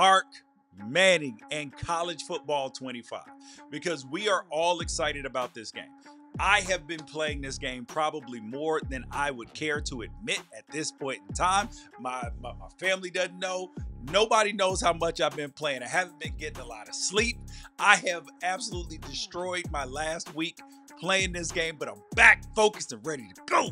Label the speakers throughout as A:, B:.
A: Arch Manning and college football 25 because we are all excited about this game. I have been playing this game probably more than I would care to admit at this point in time. My, my, my, family doesn't know. Nobody knows how much I've been playing. I haven't been getting a lot of sleep. I have absolutely destroyed my last week playing this game, but I'm back focused and ready to go.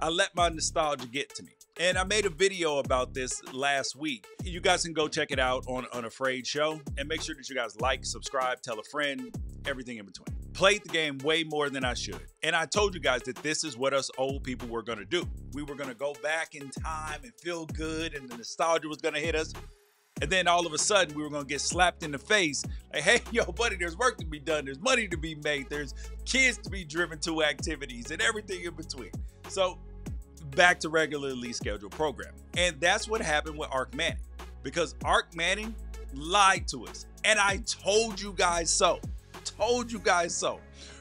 A: I let my nostalgia get to me. And I made a video about this last week. You guys can go check it out on Unafraid Show and make sure that you guys like, subscribe, tell a friend, everything in between. Played the game way more than I should. And I told you guys that this is what us old people were gonna do. We were gonna go back in time and feel good, and the nostalgia was gonna hit us. And then all of a sudden, we were gonna get slapped in the face. Like, hey, yo, buddy, there's work to be done. There's money to be made. There's kids to be driven to activities and everything in between. So back to regularly scheduled programming. And that's what happened with Arch Manning because Arch Manning lied to us. And I told you guys so. Told you guys so.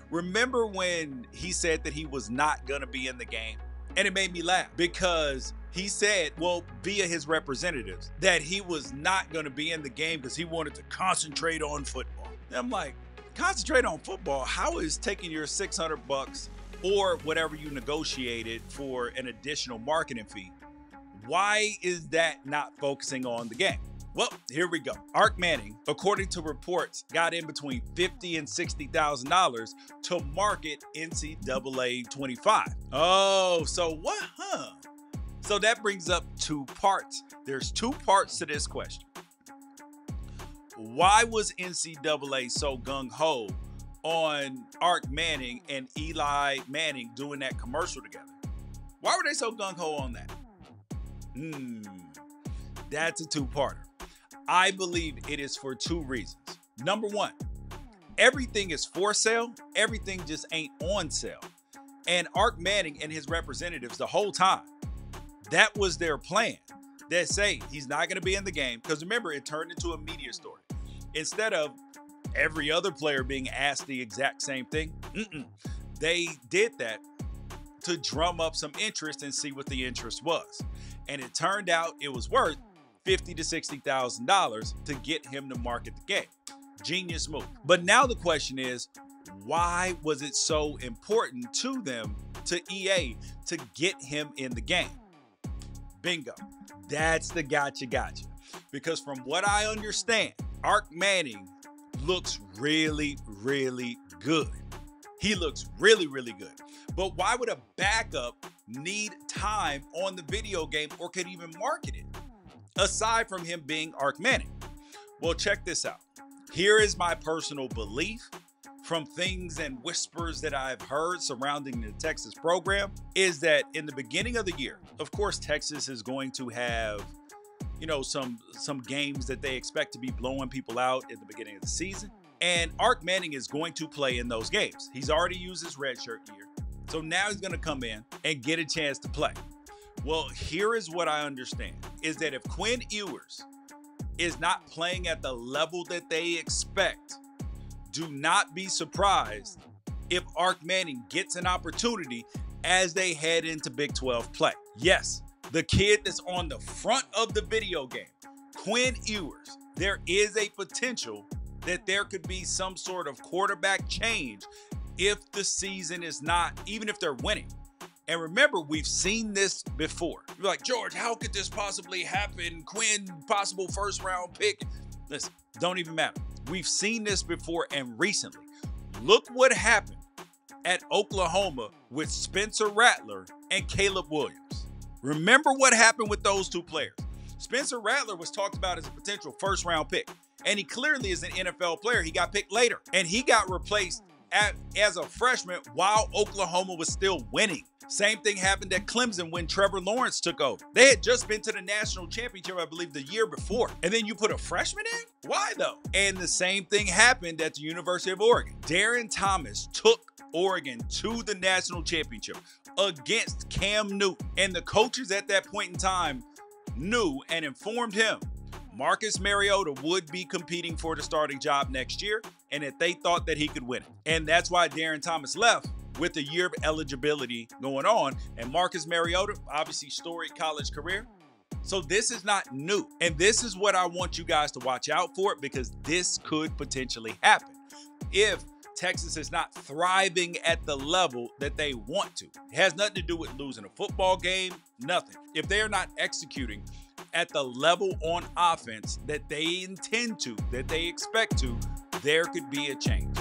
A: Remember when he said that he was not going to be in the game? And it made me laugh because he said, well, via his representatives, that he was not going to be in the game because he wanted to concentrate on football. And I'm like, concentrate on football? How is taking your 600 bucks or whatever you negotiated for an additional marketing fee. Why is that not focusing on the game? Well, here we go. Arch Manning, according to reports, got in between fifty and sixty thousand dollars to market NCAA 25. Oh, so what? Huh? So that brings up two parts. There's two parts to this question. Why was NCAA so gung ho on Arch Manning and Eli Manning doing that commercial together. Why were they so gung ho on that? Hmm, that's a two parter. I believe it is for two reasons. Number one, everything is for sale, everything just ain't on sale. And Arch Manning and his representatives the whole time, that was their plan. They say he's not going to be in the game because remember, it turned into a media story. Instead of every other player being asked the exact same thing. Mm-mm. They did that to drum up some interest and see what the interest was. And it turned out it was worth fifty to sixty thousand dollars to get him to market the game. Genius move. But now the question is, why was it so important to them, to EA, to get him in the game? Bingo. That's the gotcha gotcha. Because from what I understand, Arch Manning looks really, really good. He looks really, really good. But why would a backup need time on the video game or could even market it? Aside from him being Arch Manning. Well, check this out. Here is my personal belief from things and whispers that I've heard surrounding the Texas program is that in the beginning of the year, of course, Texas is going to have you know, some some games that they expect to be blowing people out in the beginning of the season. And Arch Manning is going to play in those games. He's already used his redshirt year. So now he's going to come in and get a chance to play. Well, here is what I understand is that if Quinn Ewers is not playing at the level that they expect, do not be surprised if Arch Manning gets an opportunity as they head into Big 12 play. Yes, the kid that's on the front of the video game, Quinn Ewers, there is a potential that there could be some sort of quarterback change if the season is not, even if they're winning. And remember, we've seen this before. You're like, George, how could this possibly happen? Quinn, possible first round pick. Listen, don't even matter. We've seen this before and recently. Look what happened at Oklahoma with Spencer Rattler and Caleb Williams. Remember what happened with those two players. Spencer Rattler was talked about as a potential first round pick, and he clearly is an NFL player. He got picked later, and he got replaced at, as a freshman while Oklahoma was still winning. Same thing happened at Clemson when Trevor Lawrence took over. They had just been to the national championship, I believe, the year before. And then you put a freshman in? Why though? And the same thing happened at the University of Oregon. Darron Thomas took Oregon to the national championship against Cam Newton. And the coaches at that point in time knew and informed him Marcus Mariota would be competing for the starting job next year and that they thought that he could win it. And that's why Darron Thomas left with a year of eligibility going on. And Marcus Mariota, obviously storied college career, So this is not new. And this is what I want you guys to watch out for because this could potentially happen. If Texas is not thriving at the level that they want to. It has nothing to do with losing a football game, nothing. If they're not executing at the level on offense that they intend to, that they expect to, there could be a change.